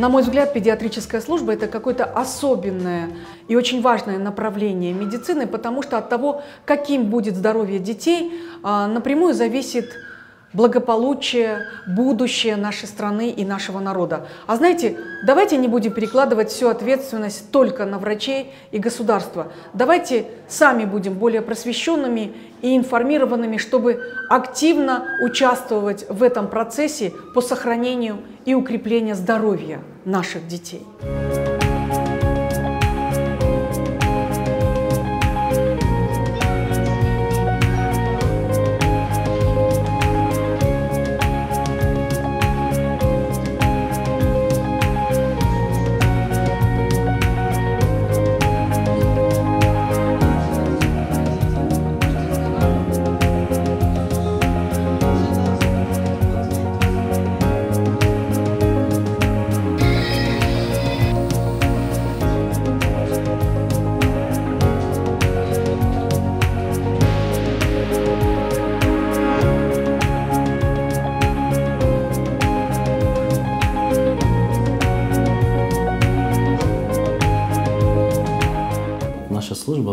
На мой взгляд, педиатрическая служба – это какое-то особенное и очень важное направление медицины, потому что от того, каким будет здоровье детей, а, напрямую зависит благополучие, будущее нашей страны и нашего народа. А знаете, давайте не будем перекладывать всю ответственность только на врачей и государство. Давайте сами будем более просвещенными и информированными, чтобы активно участвовать в этом процессе по сохранению и укреплению здоровья наших детей.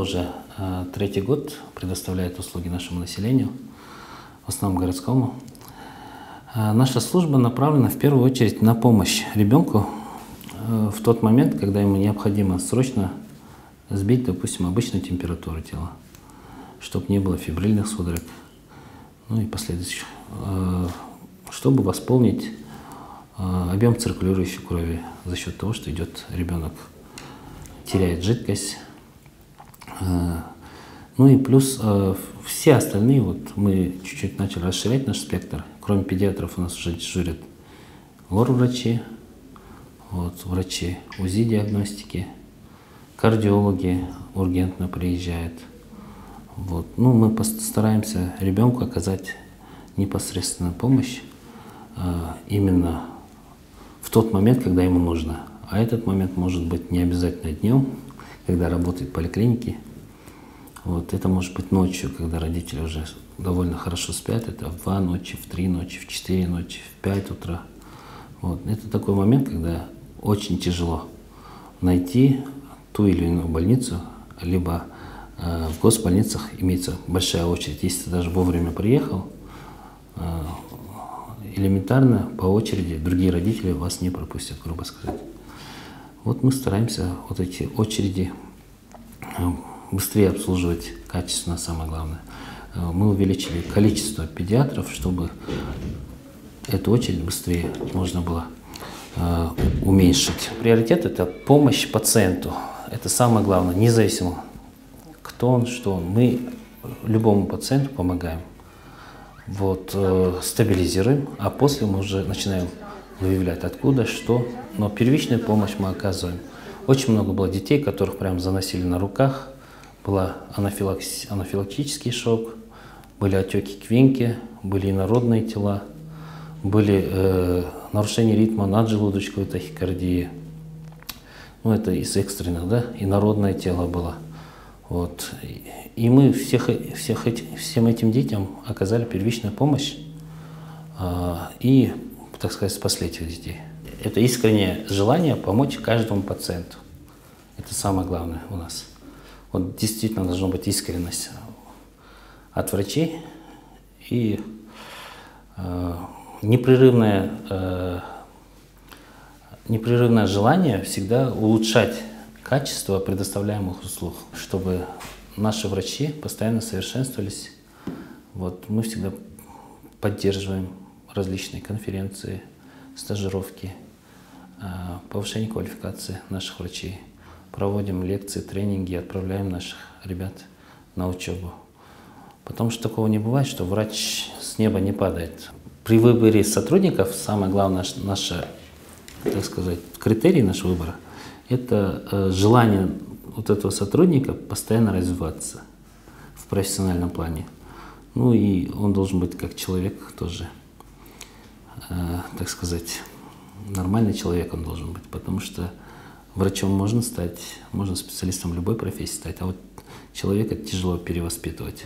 Уже э, третий год предоставляет услуги нашему населению, в основном городскому. Э, наша служба направлена в первую очередь на помощь ребенку э, в тот момент, когда ему необходимо срочно сбить, допустим, обычную температуру тела, чтобы не было фибрильных судорог, ну и последующих, чтобы восполнить объем циркулирующей крови за счет того, что идет ребенок теряет жидкость, ну и плюс э, все остальные, вот мы чуть-чуть начали расширять наш спектр. Кроме педиатров у нас уже дежурят лор-врачи, вот, врачи УЗИ-диагностики, кардиологи ургентно приезжают. Вот. Ну, мы постараемся ребенку оказать непосредственную помощь э, именно в тот момент, когда ему нужно. А этот момент может быть не обязательно днем, когда работают поликлиники. Вот, это может быть ночью, когда родители уже довольно хорошо спят. Это в 2 ночи, в 3 ночи, в 4 ночи, в 5 утра. Вот. Это такой момент, когда очень тяжело найти ту или иную больницу, либо э, в госбольницах имеется большая очередь. Если ты даже вовремя приехал, э, элементарно по очереди другие родители вас не пропустят, грубо сказать. Вот мы стараемся вот эти очереди э, быстрее обслуживать качественно, самое главное. Э, мы увеличили количество педиатров, чтобы эту очередь быстрее можно было э, уменьшить. Приоритет – это помощь пациенту. Это самое главное, независимо, кто он, что он. Мы любому пациенту помогаем. Вот, э, стабилизируем, а после мы уже начинаем выявлять откуда, что. Но первичную помощь мы оказываем. Очень много было детей, которых прям заносили на руках. Была анафилакс... анафилактический шок, были отеки квинки, были инородные тела, были э, нарушения ритма наджелудочковой тахикардии. Ну, это из экстренных, да, инородное тело было. Вот. И мы всех, всех эти, всем этим детям оказали первичную помощь. А, и так сказать, спасли этих детей. Это искреннее желание помочь каждому пациенту. Это самое главное у нас. Вот действительно должна быть искренность от врачей и э, непрерывное, э, непрерывное желание всегда улучшать качество предоставляемых услуг, чтобы наши врачи постоянно совершенствовались. Вот мы всегда поддерживаем различные конференции, стажировки, а, повышение квалификации наших врачей. Проводим лекции, тренинги, отправляем наших ребят на учебу. Потому что такого не бывает, что врач с неба не падает. При выборе сотрудников самое главное наше, так сказать, критерий нашего выбора – это э, желание вот этого сотрудника постоянно развиваться в профессиональном плане. Ну и он должен быть как человек тоже Э, так сказать, нормальный человек он должен быть, потому что врачом можно стать, можно специалистом любой профессии стать, а вот человека тяжело перевоспитывать.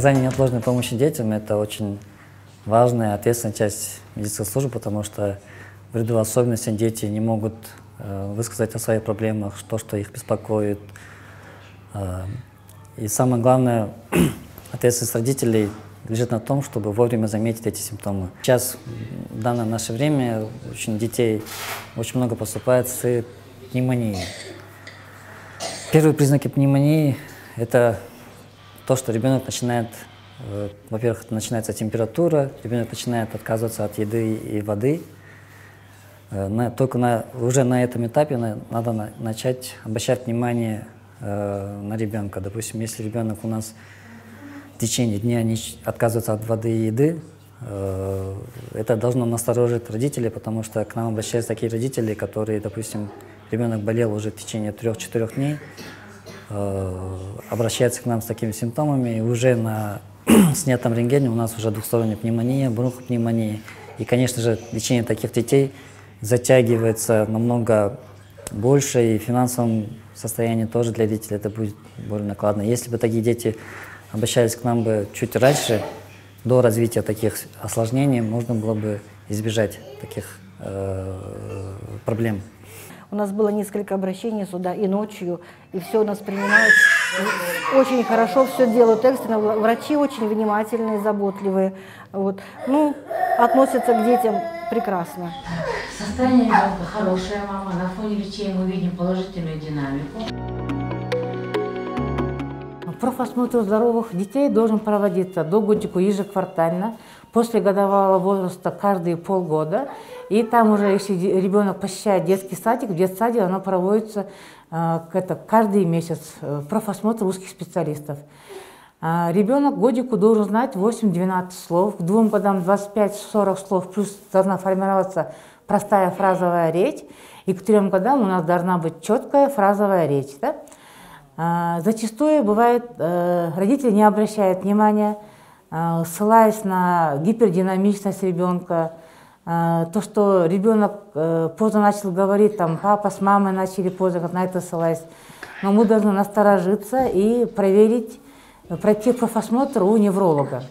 Оказание неотложной помощи детям – это очень важная, ответственная часть медицинской службы, потому что ввиду особенностей дети не могут э, высказать о своих проблемах, то, что их беспокоит. Э, и самое главное, ответственность родителей лежит на том, чтобы вовремя заметить эти симптомы. Сейчас, в данное наше время, очень детей очень много поступает с пневмонией. Первые признаки пневмонии – это то, что ребенок начинает, э, во-первых, начинается температура, ребенок начинает отказываться от еды и воды. Э, на, только на, уже на этом этапе на, надо на, начать обращать внимание э, на ребенка. Допустим, если ребенок у нас в течение дня не отказывается от воды и еды, э, это должно насторожить родителей, потому что к нам обращаются такие родители, которые, допустим, ребенок болел уже в течение трех-четырех дней, обращается к нам с такими симптомами, и уже на снятом рентгене у нас уже двухсторонняя пневмония, бронхопневмония. И, конечно же, лечение таких детей затягивается намного больше, и в финансовом состоянии тоже для детей это будет более накладно. Если бы такие дети обращались к нам бы чуть раньше, до развития таких осложнений, можно было бы избежать таких э, проблем. У нас было несколько обращений сюда и ночью, и все у нас принимают очень хорошо, все делают экстренно. Врачи очень внимательные, заботливые. Вот. Ну, относятся к детям прекрасно. Состояние ребенка хорошее, мама. На фоне лечения мы видим положительную динамику. Профосмотр здоровых детей должен проводиться до годику ежеквартально после годового возраста каждые полгода. И там уже, если ребенок посещает детский садик, в детсаде оно проводится э, это, каждый месяц, э, профосмотр узких специалистов. Э, ребенок годику должен знать 8-12 слов, к двум годам 25-40 слов, плюс должна формироваться простая фразовая речь, и к трем годам у нас должна быть четкая фразовая речь. Да? Зачастую бывает, родители не обращают внимания Э, ссылаясь на гипердинамичность ребенка, э, то, что ребенок э, поздно начал говорить, там папа с мамой начали поздно, на это ссылаясь. Но мы должны насторожиться и проверить, пройти профосмотр у невролога.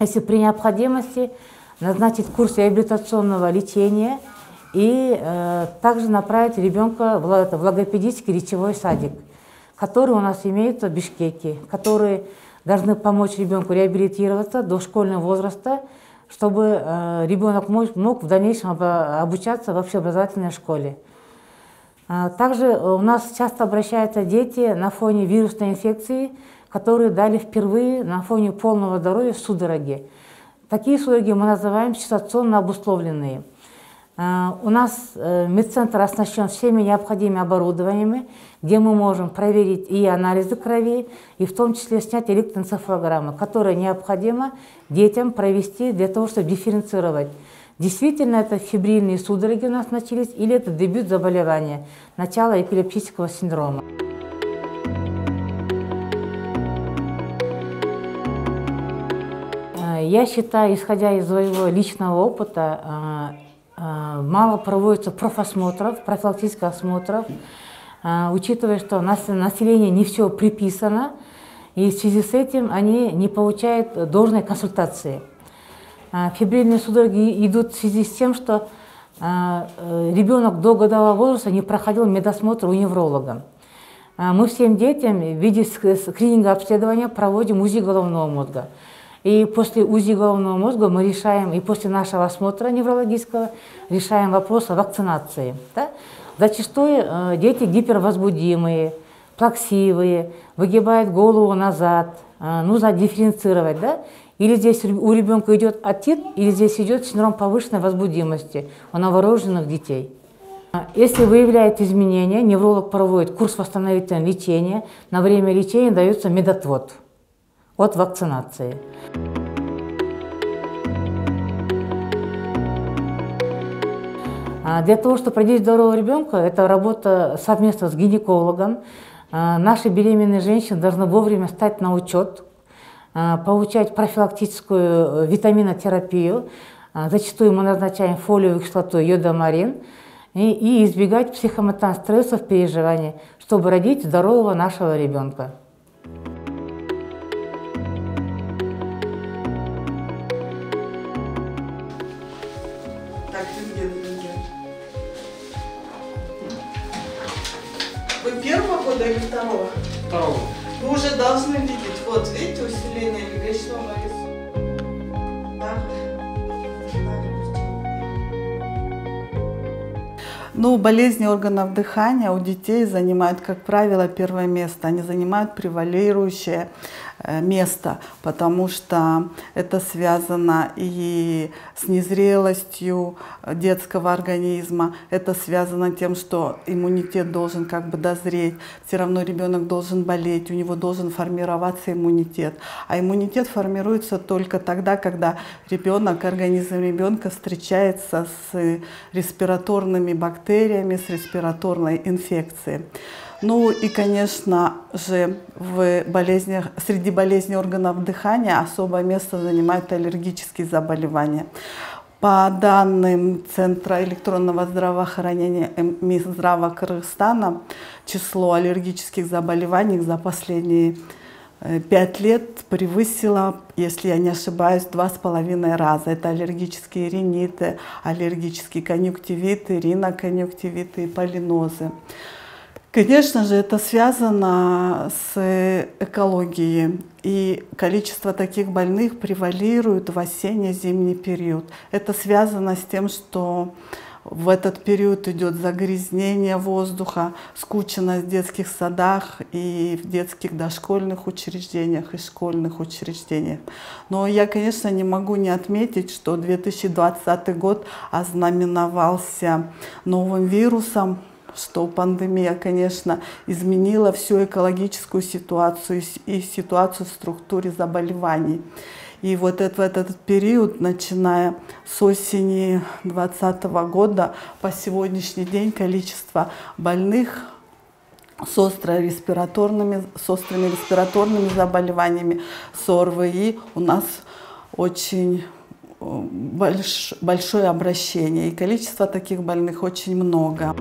Если при необходимости назначить курс реабилитационного лечения и э, также направить ребенка в логопедический речевой садик, который у нас имеется в Бишкеке, который должны помочь ребенку реабилитироваться до школьного возраста, чтобы э, ребенок мог, в дальнейшем обучаться в общеобразовательной школе. А, также у нас часто обращаются дети на фоне вирусной инфекции, которые дали впервые на фоне полного здоровья судороги. Такие судороги мы называем ситуационно обусловленные. А, у нас э, медцентр оснащен всеми необходимыми оборудованиями, где мы можем проверить и анализы крови, и в том числе снять электроэнцефалограммы, которые необходимо детям провести для того, чтобы дифференцировать. Действительно, это фибрильные судороги у нас начались, или это дебют заболевания, начало эпилептического синдрома. Э, я считаю, исходя из своего личного опыта, э, мало проводится профосмотров, профилактических осмотров, а, учитывая, что население не все приписано, и в связи с этим они не получают должной консультации. А, фибрильные судороги идут в связи с тем, что э, ребенок до годового возраста не проходил медосмотр у невролога. Мы всем детям в виде скрининга обследования проводим УЗИ головного мозга. И после УЗИ головного мозга мы решаем, и после нашего осмотра неврологического, решаем вопрос о вакцинации. Да? Зачастую э, дети гипервозбудимые, плаксивые, выгибают голову назад, э, нужно дифференцировать. Да? Или здесь у ребенка идет отит, или здесь идет синдром повышенной возбудимости у новорожденных детей. Если выявляет изменения, невролог проводит курс восстановительного лечения. На время лечения дается медотвод от вакцинации. А для того, чтобы родить здорового ребенка, это работа совместно с гинекологом. А, наши беременные женщины должны вовремя стать на учет, а, получать профилактическую э, витаминотерапию. Зачастую мы назначаем фолиевую кислоту йодомарин и, и избегать психомотан стрессов, переживаний, чтобы родить здорового нашего ребенка. Ну, болезни органов дыхания у детей занимают, как правило, первое место. Они занимают превалирующее место, потому что это связано и с незрелостью детского организма, это связано тем, что иммунитет должен как бы дозреть, все равно ребенок должен болеть, у него должен формироваться иммунитет. А иммунитет формируется только тогда, когда ребенок, организм ребенка встречается с респираторными бактериями, с респираторной инфекцией. Ну и, конечно же, в болезнях, среди болезней органов дыхания особое место занимают аллергические заболевания. По данным Центра электронного здравоохранения Минздрава Кыргызстана, число аллергических заболеваний за последние э, пять лет превысило, если я не ошибаюсь, два с половиной раза. Это аллергические риниты, аллергические конъюнктивиты, риноконъюнктивиты и полинозы. Конечно же, это связано с экологией. И количество таких больных превалирует в осенне-зимний период. Это связано с тем, что в этот период идет загрязнение воздуха, скученность в детских садах и в детских дошкольных учреждениях и школьных учреждениях. Но я, конечно, не могу не отметить, что 2020 год ознаменовался новым вирусом, что пандемия, конечно, изменила всю экологическую ситуацию и ситуацию в структуре заболеваний. И вот в этот период, начиная с осени 2020 года по сегодняшний день, количество больных с, респираторными, с острыми респираторными заболеваниями, с ОРВИ у нас очень э, больш, большое обращение. И количество таких больных очень много.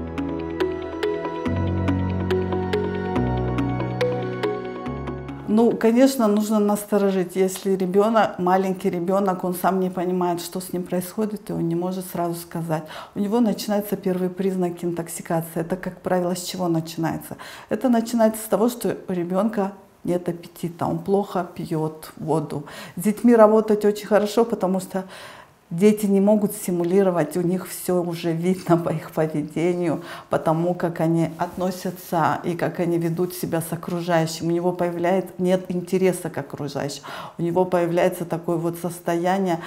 Ну, конечно, нужно насторожить, если ребенок, маленький ребенок, он сам не понимает, что с ним происходит, и он не может сразу сказать. У него начинаются первые признаки интоксикации. Это, как правило, с чего начинается? Это начинается с того, что у ребенка нет аппетита, он плохо пьет воду. С детьми работать очень хорошо, потому что Дети не могут симулировать, у них все уже видно по их поведению, потому как они относятся и как они ведут себя с окружающим. У него появляется, нет интереса к окружающим. У него появляется такое вот состояние,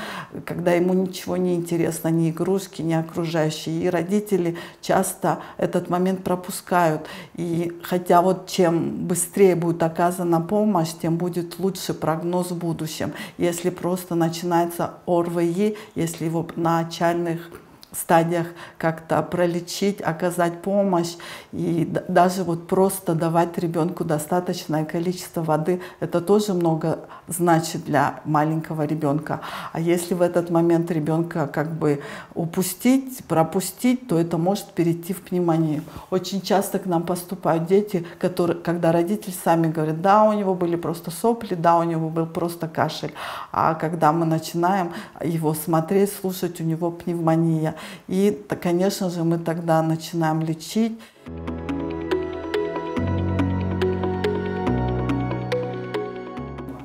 когда ему ничего не интересно, ни игрушки, ни окружающие. И родители часто этот момент пропускают. И хотя вот чем быстрее будет оказана помощь, тем будет лучше прогноз в будущем. Если просто начинается ОРВИ, если его на начальных стадиях как-то пролечить, оказать помощь и даже вот просто давать ребенку достаточное количество воды, это тоже много значит для маленького ребенка. А если в этот момент ребенка как бы упустить, пропустить, то это может перейти в пневмонию. Очень часто к нам поступают дети, которые, когда родители сами говорят, да, у него были просто сопли, да, у него был просто кашель. А когда мы начинаем его смотреть, слушать, у него пневмония. И, конечно же, мы тогда начинаем лечить.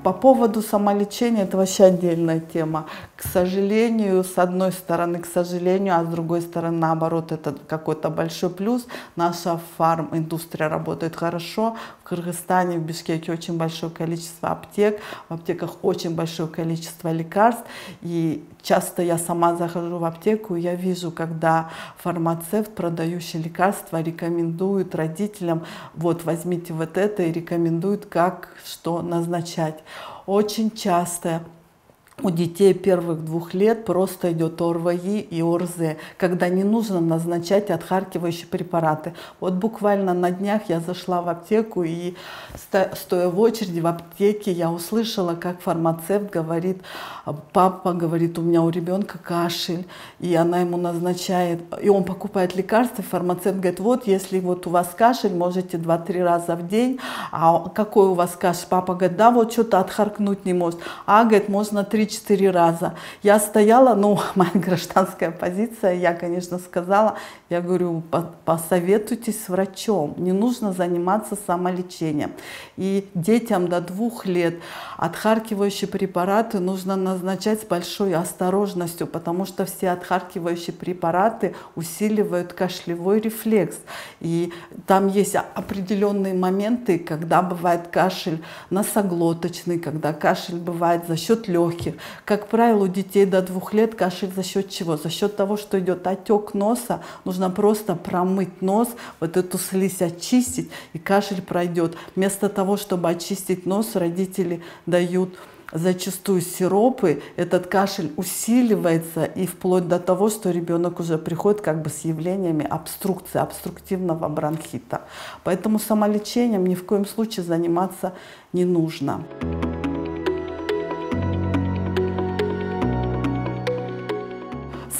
По поводу самолечения это вообще отдельная тема. К сожалению, с одной стороны, к сожалению, а с другой стороны, наоборот, это какой-то большой плюс. Наша фарм-индустрия работает хорошо. Кыргызстане, в Бишкеке очень большое количество аптек. В аптеках очень большое количество лекарств. И часто я сама захожу в аптеку, и я вижу, когда фармацевт, продающий лекарства, рекомендует родителям, вот возьмите вот это и рекомендует, как что назначать. Очень часто у детей первых двух лет просто идет ОРВИ и ОРЗ, когда не нужно назначать отхаркивающие препараты. Вот буквально на днях я зашла в аптеку и стоя в очереди в аптеке, я услышала, как фармацевт говорит, папа говорит, у меня у ребенка кашель, и она ему назначает, и он покупает лекарства, фармацевт говорит, вот если вот у вас кашель, можете 2-3 раза в день, а какой у вас кашель? Папа говорит, да, вот что-то отхаркнуть не может. А, говорит, можно 3 3-4 раза. Я стояла, ну, моя гражданская позиция, я, конечно, сказала, я говорю, посоветуйтесь с врачом, не нужно заниматься самолечением. И детям до двух лет отхаркивающие препараты нужно назначать с большой осторожностью, потому что все отхаркивающие препараты усиливают кашлевой рефлекс. И там есть определенные моменты, когда бывает кашель носоглоточный, когда кашель бывает за счет легких. Как правило, у детей до двух лет кашель за счет чего? За счет того, что идет отек носа, нужно просто промыть нос, вот эту слизь очистить, и кашель пройдет. Вместо того, чтобы очистить нос, родители дают зачастую сиропы, этот кашель усиливается и вплоть до того, что ребенок уже приходит как бы с явлениями обструкции, обструктивного бронхита. Поэтому самолечением ни в коем случае заниматься не нужно.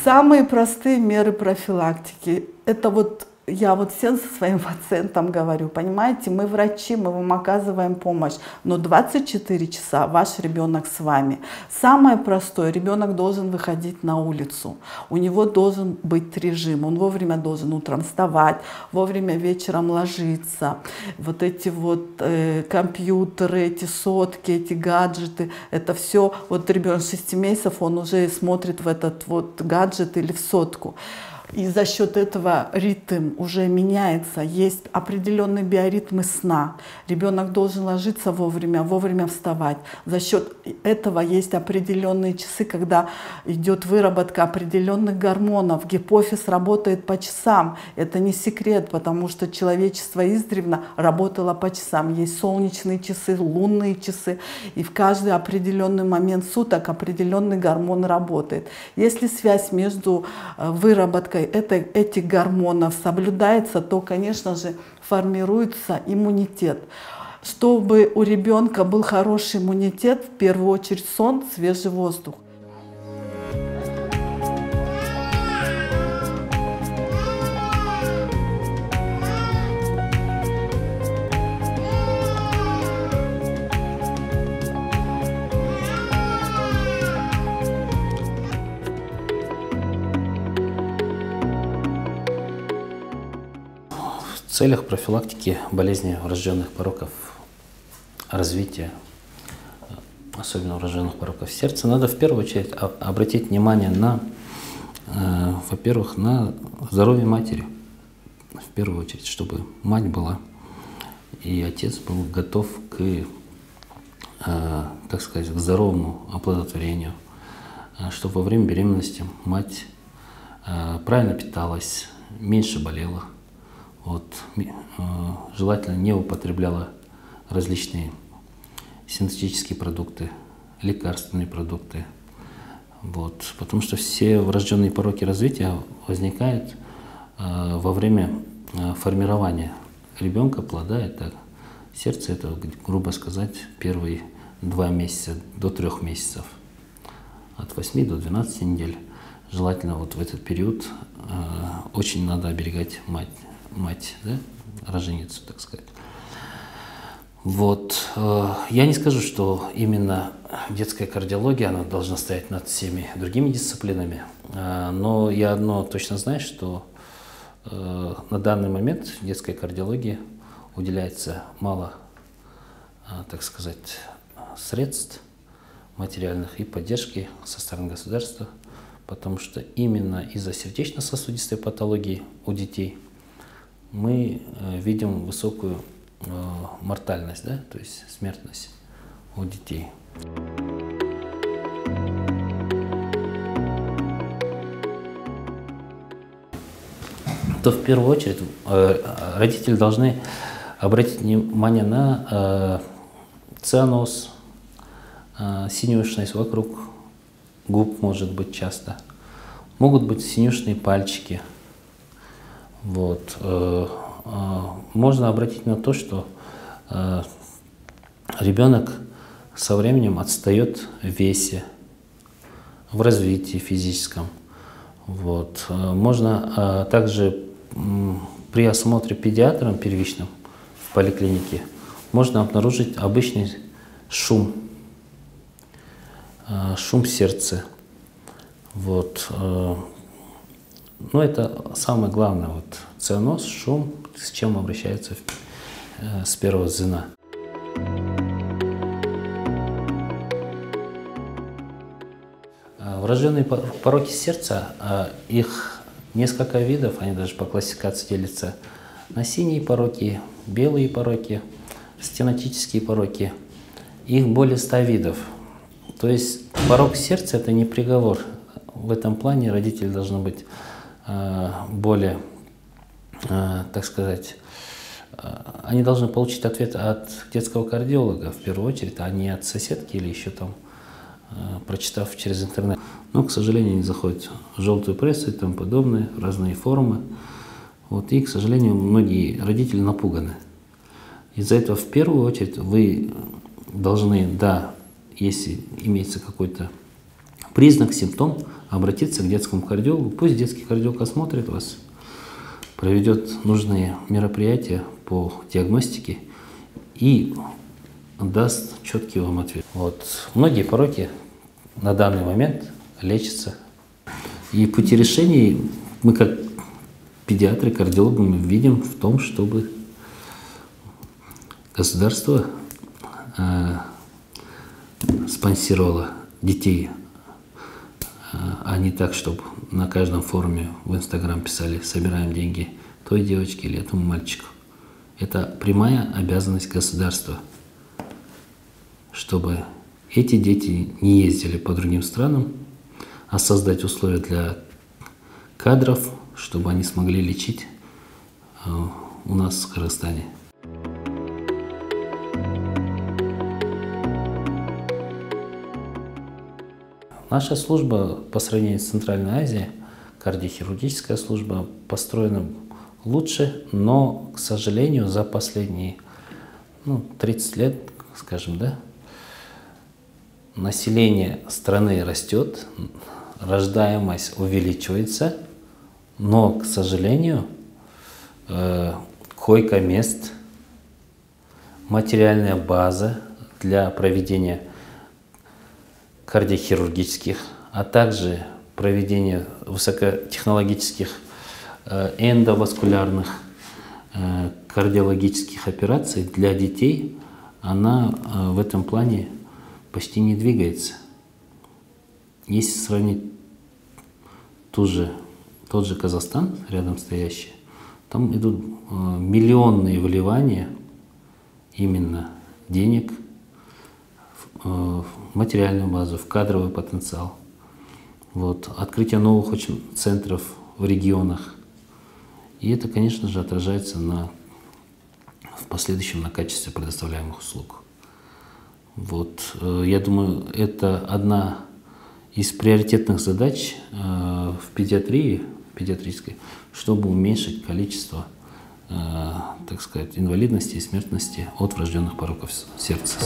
Самые простые меры профилактики – это вот я вот всем своим пациентам говорю, понимаете, мы врачи, мы вам оказываем помощь, но 24 часа ваш ребенок с вами. Самое простое, ребенок должен выходить на улицу, у него должен быть режим, он вовремя должен утром вставать, вовремя вечером ложиться. Вот эти вот э, компьютеры, эти сотки, эти гаджеты, это все, вот ребенок 6 месяцев, он уже смотрит в этот вот гаджет или в сотку. И за счет этого ритм уже меняется. Есть определенные биоритмы сна. Ребенок должен ложиться вовремя, вовремя вставать. За счет этого есть определенные часы, когда идет выработка определенных гормонов. Гипофиз работает по часам. Это не секрет, потому что человечество издревно работало по часам. Есть солнечные часы, лунные часы. И в каждый определенный момент суток определенный гормон работает. Если связь между э, выработкой это, этих гормонов соблюдается, то, конечно же, формируется иммунитет. Чтобы у ребенка был хороший иммунитет, в первую очередь сон, свежий воздух. Целях профилактики болезни врожденных пороков развития, особенно врожденных пороков сердца, надо в первую очередь обратить внимание на, э, во-первых, на здоровье матери. В первую очередь, чтобы мать была и отец был готов к, э, так сказать, к здоровому оплодотворению, э, чтобы во время беременности мать э, правильно питалась, меньше болела, вот, э, желательно не употребляла различные синтетические продукты, лекарственные продукты. Вот, потому что все врожденные пороки развития возникают э, во время э, формирования ребенка, плода. Это сердце, это, грубо сказать, первые два месяца до трех месяцев. От 8 до 12 недель. Желательно вот в этот период э, очень надо оберегать мать, мать, да, роженицу, так сказать. Вот. Э, я не скажу, что именно детская кардиология, она должна стоять над всеми другими дисциплинами, э, но я одно точно знаю, что э, на данный момент детской кардиологии уделяется мало, так сказать, средств материальных и поддержки со стороны государства, потому что именно из-за сердечно-сосудистой патологии у детей – мы э, видим высокую э, мортальность, да, то есть смертность у детей. то в первую очередь э, родители должны обратить внимание на цианоз, синюшность вокруг губ может быть часто. Могут быть синюшные пальчики – вот. Э, э, можно обратить на то, что э, ребенок со временем отстает в весе, в развитии физическом. Вот. Можно также при осмотре педиатром первичном в поликлинике можно обнаружить обычный шум. э, шум сердца. Вот. Ну, это самое главное. Вот, цианоз, шум, с чем обращаются э, с первого звена. Э, врожденные пороки сердца, э, их несколько видов, они даже по классификации делятся на синие пороки, белые пороки, стенотические пороки. Их более ста видов. То есть порог сердца – это не приговор. В этом плане родители должны быть более, так сказать, они должны получить ответ от детского кардиолога в первую очередь, а не от соседки или еще там Э, прочитав через интернет. Но, к сожалению, они заходят в желтую прессу и тому подобное, разные форумы. Вот, и, к сожалению, многие родители напуганы. Из-за этого в первую очередь вы должны, да, если имеется какой-то признак, симптом, обратиться к детскому кардиологу. Пусть детский кардиолог осмотрит вас, проведет нужные мероприятия по диагностике и даст четкий вам ответ. Вот. Многие пороки на данный момент лечится. И пути решений мы как педиатры, кардиологи мы видим в том, чтобы государство э, спонсировало детей, а не так, чтобы на каждом форуме в Инстаграм писали «собираем деньги той девочке или этому мальчику». Это прямая обязанность государства, чтобы эти дети не ездили по другим странам, а создать условия для кадров, чтобы они смогли лечить э, у нас в Кыргызстане. Наша служба по сравнению с Центральной Азией, кардиохирургическая служба, построена лучше, но, к сожалению, за последние ну, 30 лет, скажем, да, население страны растет, рождаемость увеличивается, но, к сожалению, э, койко-мест, материальная база для проведения кардиохирургических, а также проведения высокотехнологических э, эндоваскулярных э, кардиологических операций для детей, она в этом плане почти не двигается. Если сравнить ту же, тот же Казахстан, рядом стоящий, там идут э, миллионные вливания именно денег э, в материальную базу, в кадровый потенциал. Вот, открытие новых очень центров в регионах. И это, конечно же, отражается на, в последующем на качестве предоставляемых услуг. Вот, э, я думаю, это одна из приоритетных задач э, в педиатрии, педиатрической, чтобы уменьшить количество, так сказать, инвалидности и смертности от врожденных пороков сердца.